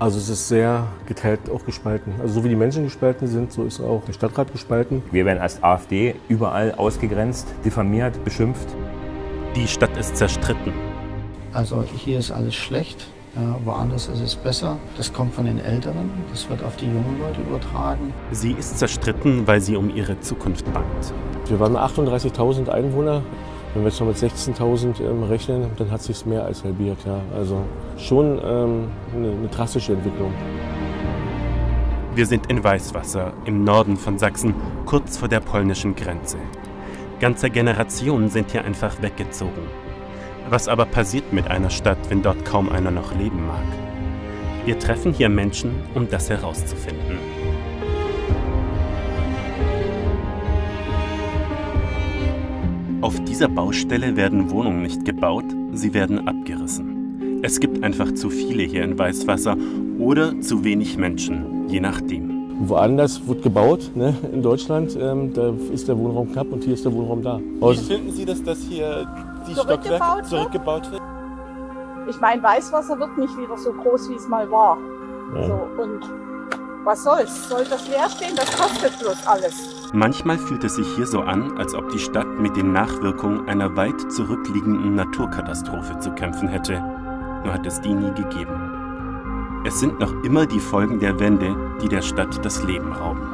Also es ist sehr geteilt, auch gespalten. Also so wie die Menschen gespalten sind, so ist auch der Stadtrat gespalten. Wir werden als AfD überall ausgegrenzt, diffamiert, beschimpft. Die Stadt ist zerstritten. Also hier ist alles schlecht. Ja, woanders ist es besser. Das kommt von den Älteren, das wird auf die jungen Leute übertragen. Sie ist zerstritten, weil sie um ihre Zukunft bangt. Wir waren 38.000 Einwohner. Wenn wir jetzt noch mit 16.000 ähm, rechnen, dann hat sich mehr als halbiert. Ja. Also schon ähm, eine, eine drastische Entwicklung. Wir sind in Weißwasser im Norden von Sachsen, kurz vor der polnischen Grenze. Ganze Generationen sind hier einfach weggezogen. Was aber passiert mit einer Stadt, wenn dort kaum einer noch leben mag? Wir treffen hier Menschen, um das herauszufinden. Auf dieser Baustelle werden Wohnungen nicht gebaut, sie werden abgerissen. Es gibt einfach zu viele hier in Weißwasser oder zu wenig Menschen, je nachdem. Woanders wird gebaut, ne, in Deutschland, ähm, da ist der Wohnraum knapp und hier ist der Wohnraum da. Wie finden Sie das, dass hier die Zurückgebaut Stockwerke wird? zurückgebaut wird? Ich meine, Weißwasser wird nicht wieder so groß, wie es mal war. Ja. So, und was soll's? Soll das leer stehen? Das kostet bloß alles. Manchmal fühlt es sich hier so an, als ob die Stadt mit den Nachwirkungen einer weit zurückliegenden Naturkatastrophe zu kämpfen hätte. Nur hat es die nie gegeben. Es sind noch immer die Folgen der Wende, die der Stadt das Leben rauben.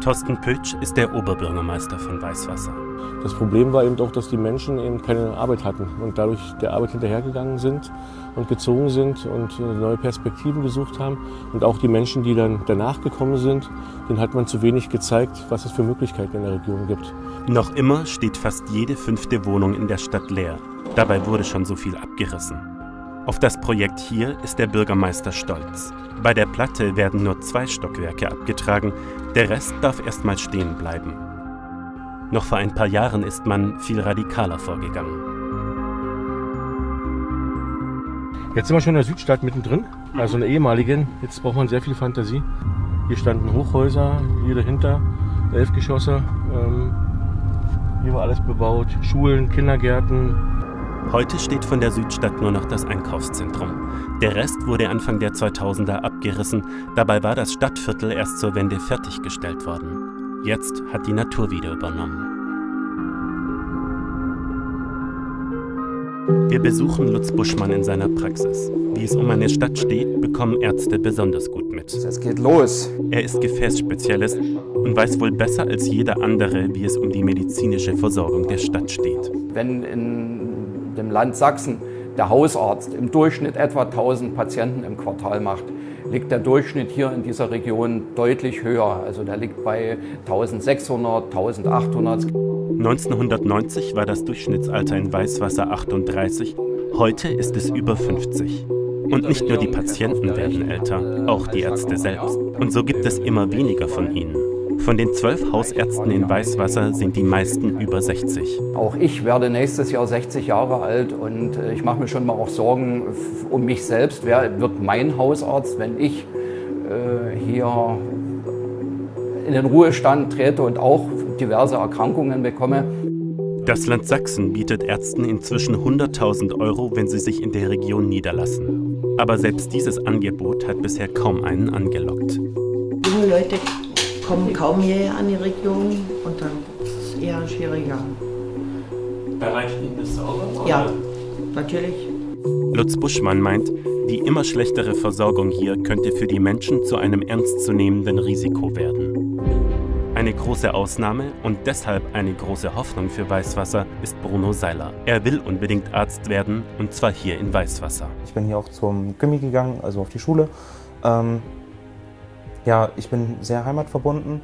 Thorsten Pötsch ist der Oberbürgermeister von Weißwasser. Das Problem war eben auch, dass die Menschen eben keine Arbeit hatten und dadurch der Arbeit hinterhergegangen sind und gezogen sind und äh, neue Perspektiven gesucht haben. Und auch die Menschen, die dann danach gekommen sind, denen hat man zu wenig gezeigt, was es für Möglichkeiten in der Region gibt. Noch immer steht fast jede fünfte Wohnung in der Stadt leer. Dabei wurde schon so viel abgerissen. Auf das Projekt hier ist der Bürgermeister stolz. Bei der Platte werden nur zwei Stockwerke abgetragen, der Rest darf erstmal stehen bleiben. Noch vor ein paar Jahren ist man viel radikaler vorgegangen. Jetzt sind wir schon in der Südstadt mittendrin, also in der ehemaligen. Jetzt braucht man sehr viel Fantasie. Hier standen Hochhäuser, hier dahinter Elfgeschosse. Ähm, hier war alles bebaut, Schulen, Kindergärten. Heute steht von der Südstadt nur noch das Einkaufszentrum. Der Rest wurde Anfang der 2000er abgerissen. Dabei war das Stadtviertel erst zur Wende fertiggestellt worden. Jetzt hat die Natur wieder übernommen. Wir besuchen Lutz Buschmann in seiner Praxis. Wie es um eine Stadt steht, bekommen Ärzte besonders gut mit. Es geht los. Er ist Gefäßspezialist und weiß wohl besser als jeder andere, wie es um die medizinische Versorgung der Stadt steht. Wenn in dem Land Sachsen der Hausarzt im Durchschnitt etwa 1000 Patienten im Quartal macht, liegt der Durchschnitt hier in dieser Region deutlich höher. Also der liegt bei 1600, 1800. 1990 war das Durchschnittsalter in Weißwasser 38, heute ist es über 50. Und nicht nur die Patienten werden älter, auch die Ärzte selbst. Und so gibt es immer weniger von ihnen. Von den zwölf Hausärzten in Weißwasser sind die meisten über 60. Auch ich werde nächstes Jahr 60 Jahre alt und äh, ich mache mir schon mal auch Sorgen um mich selbst. Wer wird mein Hausarzt, wenn ich äh, hier in den Ruhestand trete und auch diverse Erkrankungen bekomme? Das Land Sachsen bietet Ärzten inzwischen 100.000 Euro, wenn sie sich in der Region niederlassen. Aber selbst dieses Angebot hat bisher kaum einen angelockt. Junge Leute kommen kaum hierher an die Region und dann ist es eher schwieriger. Bereitet Ihnen das Sorge? Ja, natürlich. Lutz Buschmann meint, die immer schlechtere Versorgung hier könnte für die Menschen zu einem ernstzunehmenden Risiko werden. Eine große Ausnahme und deshalb eine große Hoffnung für Weißwasser ist Bruno Seiler. Er will unbedingt Arzt werden und zwar hier in Weißwasser. Ich bin hier auch zum Gimmi gegangen, also auf die Schule. Ähm, ja, ich bin sehr heimatverbunden.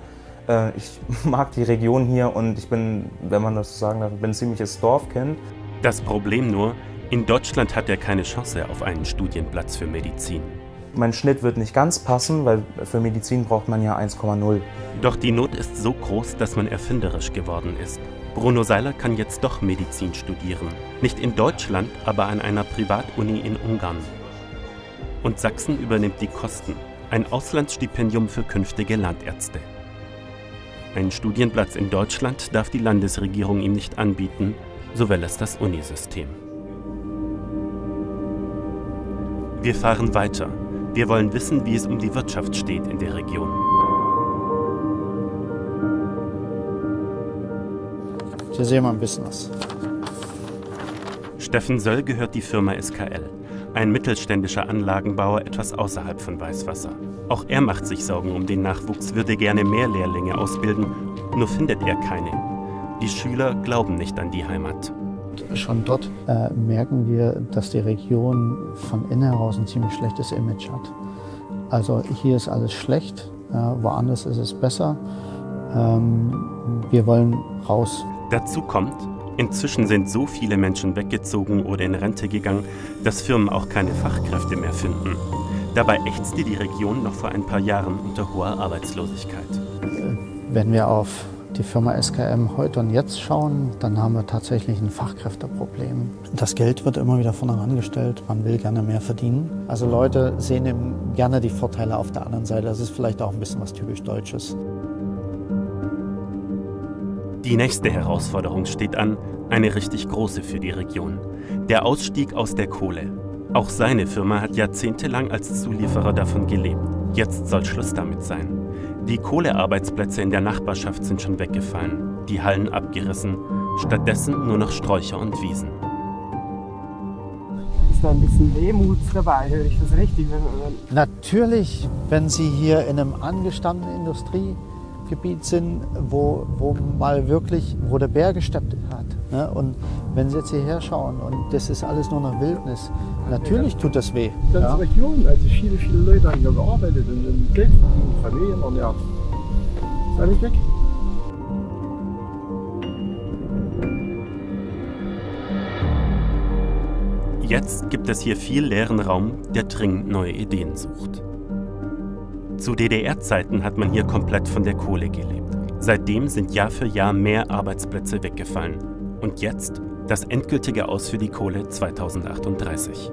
Äh, ich mag die Region hier und ich bin, wenn man das so sagen darf, bin ein ziemliches Dorfkind. Das Problem nur, in Deutschland hat er keine Chance auf einen Studienplatz für Medizin. Mein Schnitt wird nicht ganz passen, weil für Medizin braucht man ja 1,0. Doch die Not ist so groß, dass man erfinderisch geworden ist. Bruno Seiler kann jetzt doch Medizin studieren. Nicht in Deutschland, aber an einer Privatuni in Ungarn. Und Sachsen übernimmt die Kosten. Ein Auslandsstipendium für künftige Landärzte. Einen Studienplatz in Deutschland darf die Landesregierung ihm nicht anbieten, so will es das Unisystem. Wir fahren weiter. Wir wollen wissen, wie es um die Wirtschaft steht in der Region. Hier sehen wir ein bisschen was. Steffen Söll gehört die Firma SKL, ein mittelständischer Anlagenbauer etwas außerhalb von Weißwasser. Auch er macht sich Sorgen um den Nachwuchs, würde gerne mehr Lehrlinge ausbilden, nur findet er keine. Die Schüler glauben nicht an die Heimat. Schon dort äh, merken wir, dass die Region von innen heraus ein ziemlich schlechtes Image hat. Also hier ist alles schlecht, äh, woanders ist es besser. Ähm, wir wollen raus. Dazu kommt, inzwischen sind so viele Menschen weggezogen oder in Rente gegangen, dass Firmen auch keine Fachkräfte mehr finden. Dabei ächzte die Region noch vor ein paar Jahren unter hoher Arbeitslosigkeit. Wenn wir auf die Firma SKM heute und jetzt schauen, dann haben wir tatsächlich ein Fachkräfteproblem. Das Geld wird immer wieder vorne herangestellt, man will gerne mehr verdienen. Also Leute sehen eben gerne die Vorteile auf der anderen Seite. Das ist vielleicht auch ein bisschen was typisch Deutsches. Die nächste Herausforderung steht an, eine richtig große für die Region. Der Ausstieg aus der Kohle. Auch seine Firma hat jahrzehntelang als Zulieferer davon gelebt. Jetzt soll Schluss damit sein. Die Kohlearbeitsplätze in der Nachbarschaft sind schon weggefallen, die Hallen abgerissen, stattdessen nur noch Sträucher und Wiesen. Ist da ein bisschen Wehmut dabei, höre ich das richtig? Natürlich, wenn Sie hier in einem angestammten Industriegebiet sind, wo, wo mal wirklich, wo der Bär gesteppt hat. Ne? Und wenn Sie jetzt hierher schauen und das ist alles nur noch Wildnis, natürlich tut das weh. Die ganze Ja. Region, also viele, viele Leute haben hier gearbeitet und, und Geld verdient, Familien ernährt. Ist alles weg. Jetzt gibt es hier viel leeren Raum, der dringend neue Ideen sucht. Zu DDR-Zeiten hat man hier komplett von der Kohle gelebt. Seitdem sind Jahr für Jahr mehr Arbeitsplätze weggefallen. Und jetzt das endgültige Aus für die Kohle 2038.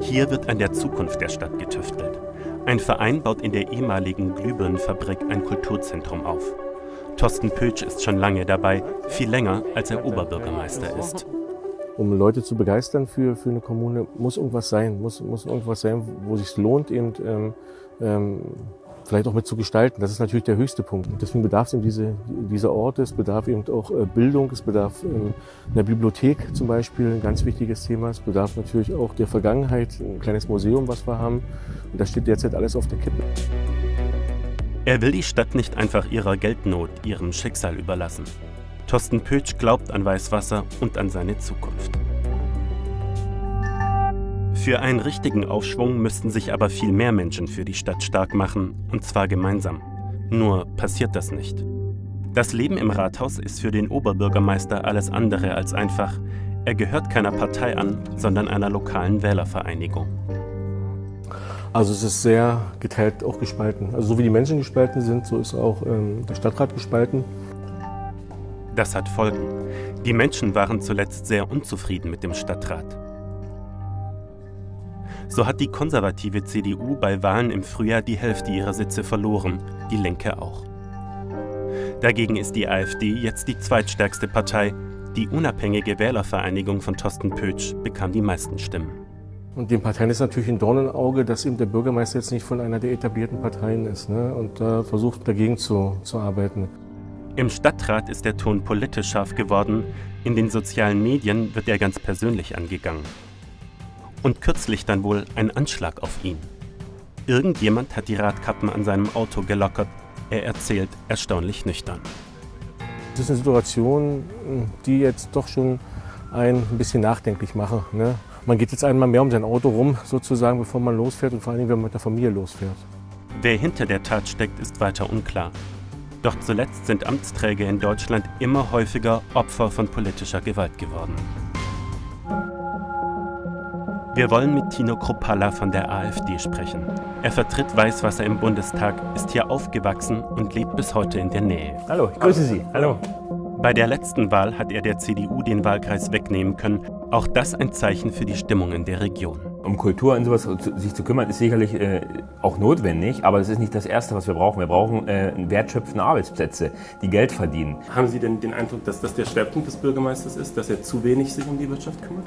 Hier wird an der Zukunft der Stadt getüftelt. Ein Verein baut in der ehemaligen Glühbirnenfabrik ein Kulturzentrum auf. Thorsten Pötsch ist schon lange dabei, viel länger als er Oberbürgermeister ist. Um Leute zu begeistern für, für eine Kommune, muss irgendwas sein, muss, muss irgendwas sein, wo es sich lohnt, eben, ähm, ähm, vielleicht auch mit zu gestalten. Das ist natürlich der höchste Punkt. Deswegen bedarf es eben diese, dieser Orte, es bedarf eben auch äh, Bildung, es bedarf ähm, einer Bibliothek zum Beispiel, ein ganz wichtiges Thema. Es bedarf natürlich auch der Vergangenheit, ein kleines Museum, was wir haben. Und das steht derzeit alles auf der Kippe. Er will die Stadt nicht einfach ihrer Geldnot, ihrem Schicksal überlassen. Thorsten Pötsch glaubt an Weißwasser und an seine Zukunft. Für einen richtigen Aufschwung müssten sich aber viel mehr Menschen für die Stadt stark machen, und zwar gemeinsam. Nur passiert das nicht. Das Leben im Rathaus ist für den Oberbürgermeister alles andere als einfach. Er gehört keiner Partei an, sondern einer lokalen Wählervereinigung. Also es ist sehr geteilt, auch gespalten. Also so wie die Menschen gespalten sind, so ist auch ähm, der Stadtrat gespalten. Das hat Folgen. Die Menschen waren zuletzt sehr unzufrieden mit dem Stadtrat. So hat die konservative CDU bei Wahlen im Frühjahr die Hälfte ihrer Sitze verloren, die Linke auch. Dagegen ist die AfD jetzt die zweitstärkste Partei. Die unabhängige Wählervereinigung von Thorsten Pötsch bekam die meisten Stimmen. Und den Parteien ist natürlich ein Dorn im Auge, dass eben der Bürgermeister jetzt nicht von einer der etablierten Parteien ist ne? und da versucht dagegen zu, zu arbeiten. Im Stadtrat ist der Ton politisch scharf geworden, in den sozialen Medien wird er ganz persönlich angegangen. Und kürzlich dann wohl ein Anschlag auf ihn. Irgendjemand hat die Radkappen an seinem Auto gelockert. Er erzählt erstaunlich nüchtern. Das ist eine Situation, die jetzt doch schon ein bisschen nachdenklich mache. Ne? Man geht jetzt einmal mehr um sein Auto rum, sozusagen, bevor man losfährt und vor allem, wenn man mit der Familie losfährt. Wer hinter der Tat steckt, ist weiter unklar. Doch zuletzt sind Amtsträger in Deutschland immer häufiger Opfer von politischer Gewalt geworden. Wir wollen mit Tino Kruppalla von der AfD sprechen. Er vertritt Weißwasser im Bundestag, ist hier aufgewachsen und lebt bis heute in der Nähe. Hallo, ich grüße Sie. Hallo. Bei der letzten Wahl hat er der CDU den Wahlkreis wegnehmen können. Auch das ein Zeichen für die Stimmung in der Region. Um Kultur und sowas sich zu kümmern, ist sicherlich äh, auch notwendig, aber es ist nicht das Erste, was wir brauchen. Wir brauchen äh, wertschöpfende Arbeitsplätze, die Geld verdienen. Haben Sie denn den Eindruck, dass das der Schwerpunkt des Bürgermeisters ist, dass er zu wenig sich um die Wirtschaft kümmert?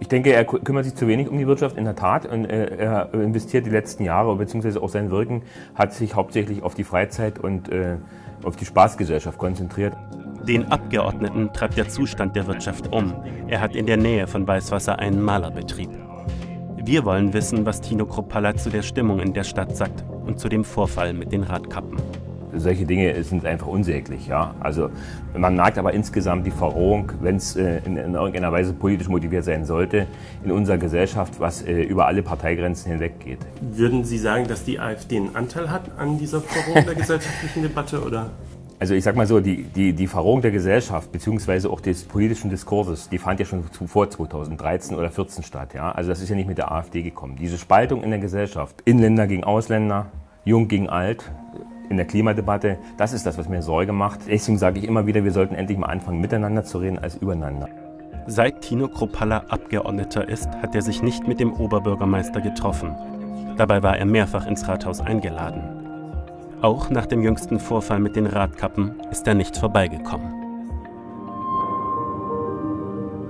Ich denke, er kümmert sich zu wenig um die Wirtschaft, in der Tat. Und äh, er investiert die letzten Jahre, beziehungsweise auch sein Wirken, hat sich hauptsächlich auf die Freizeit und äh, auf die Spaßgesellschaft konzentriert. Den Abgeordneten treibt der Zustand der Wirtschaft um. Er hat in der Nähe von Weißwasser einen Malerbetrieb. Wir wollen wissen, was Tino Kruppalla zu der Stimmung in der Stadt sagt und zu dem Vorfall mit den Radkappen. Solche Dinge sind einfach unsäglich. Ja? Also man merkt aber insgesamt die Verrohung, wenn es äh, in, in, irgendeiner Weise politisch motiviert sein sollte, in unserer Gesellschaft, was äh, über alle Parteigrenzen hinweg geht. Würden Sie sagen, dass die AfD einen Anteil hat an dieser Verrohung der gesellschaftlichen Debatte? Oder? Also ich sag mal so, die, die, die Verrohung der Gesellschaft beziehungsweise auch des politischen Diskurses, die fand ja schon zuvor 2013 oder 2014 statt. Ja? Also das ist ja nicht mit der AfD gekommen. Diese Spaltung in der Gesellschaft, Inländer gegen Ausländer, Jung gegen Alt, in der Klimadebatte, das ist das, was mir Sorge macht. Deswegen sage ich immer wieder, wir sollten endlich mal anfangen, miteinander zu reden als übereinander. Seit Tino Kruppalla Abgeordneter ist, hat er sich nicht mit dem Oberbürgermeister getroffen. Dabei war er mehrfach ins Rathaus eingeladen. Auch nach dem jüngsten Vorfall mit den Radkappen ist er nicht vorbeigekommen.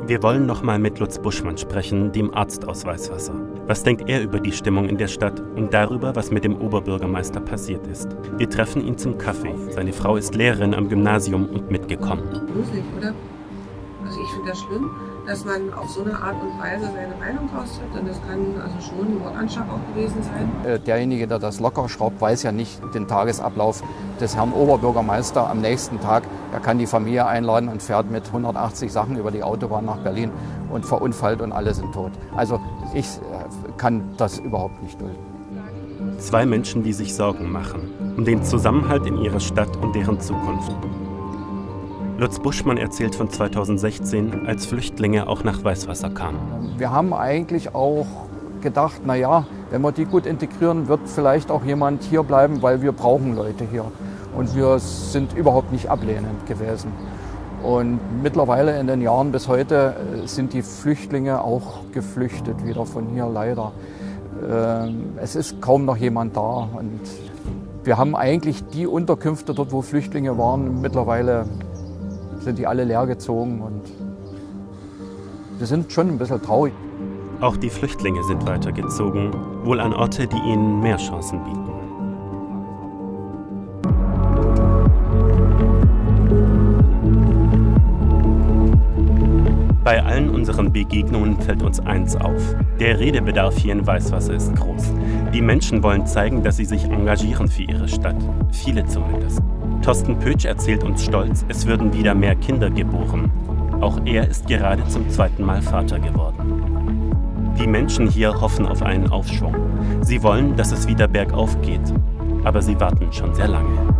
Wir wollen nochmal mit Lutz Buschmann sprechen, dem Arzt aus Weißwasser. Was denkt er über die Stimmung in der Stadt und darüber, was mit dem Oberbürgermeister passiert ist? Wir treffen ihn zum Kaffee. Seine Frau ist Lehrerin am Gymnasium und mitgekommen. Gruselig, oder? Also ich finde das schlimm dass man auf so eine Art und Weise seine Meinung austritt. Und das kann also schon ein Mordanschlag auch gewesen sein. Äh, derjenige, der das locker schraubt, weiß ja nicht den Tagesablauf des Herrn Oberbürgermeister am nächsten Tag. Er kann die Familie einladen und fährt mit 180 Sachen über die Autobahn nach Berlin und verunfallt und alle sind tot. Also ich äh, kann das überhaupt nicht dulden. Zwei Menschen, die sich Sorgen machen um den Zusammenhalt in ihrer Stadt und deren Zukunft. Lutz Buschmann erzählt von 2016, als Flüchtlinge auch nach Weißwasser kamen. Wir haben eigentlich auch gedacht, naja, wenn wir die gut integrieren, wird vielleicht auch jemand hier bleiben, weil wir brauchen Leute hier. Und wir sind überhaupt nicht ablehnend gewesen. Und mittlerweile in den Jahren bis heute äh, sind die Flüchtlinge auch geflüchtet wieder von hier leider. Ähm, es ist kaum noch jemand da. Und wir haben eigentlich die Unterkünfte dort, wo Flüchtlinge waren, mittlerweile sind die alle leer gezogen und wir sind schon ein bisschen traurig. Auch die Flüchtlinge sind weitergezogen, wohl an Orte, die ihnen mehr Chancen bieten. Bei allen unseren Begegnungen fällt uns eins auf. Der Redebedarf hier in Weißwasser ist groß. Die Menschen wollen zeigen, dass sie sich engagieren für ihre Stadt. Viele zumindest. Thorsten Pötsch erzählt uns stolz, es würden wieder mehr Kinder geboren. Auch er ist gerade zum zweiten Mal Vater geworden. Die Menschen hier hoffen auf einen Aufschwung. Sie wollen, dass es wieder bergauf geht. Aber sie warten schon sehr lange.